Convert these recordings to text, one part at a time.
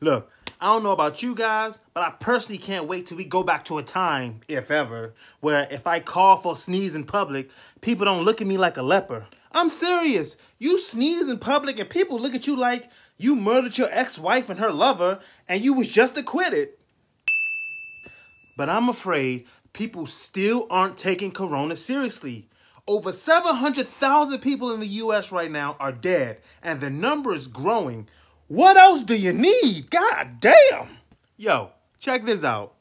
Look, I don't know about you guys, but I personally can't wait till we go back to a time, if ever, where if I cough or sneeze in public, people don't look at me like a leper. I'm serious. You sneeze in public and people look at you like you murdered your ex-wife and her lover and you was just acquitted. But I'm afraid people still aren't taking corona seriously. Over 700,000 people in the US right now are dead and the number is growing. What else do you need? God damn. Yo, check this out.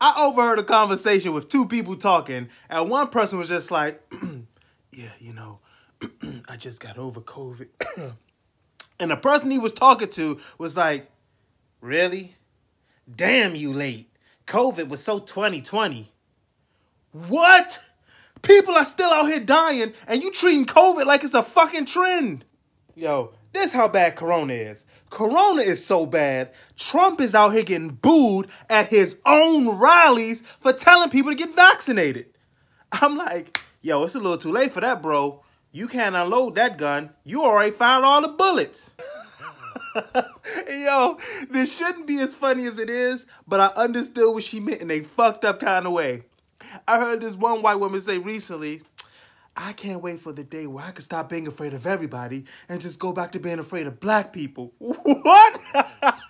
I overheard a conversation with two people talking and one person was just like, yeah, you know, I just got over COVID. and the person he was talking to was like, really? Damn you late. COVID was so 2020. What? People are still out here dying and you treating COVID like it's a fucking trend. Yo, this how bad Corona is. Corona is so bad, Trump is out here getting booed at his own rallies for telling people to get vaccinated. I'm like, yo, it's a little too late for that, bro. You can't unload that gun. You already fired all the bullets. Yo, this shouldn't be as funny as it is, but I understood what she meant in a fucked up kind of way. I heard this one white woman say recently, I can't wait for the day where I can stop being afraid of everybody and just go back to being afraid of black people. What?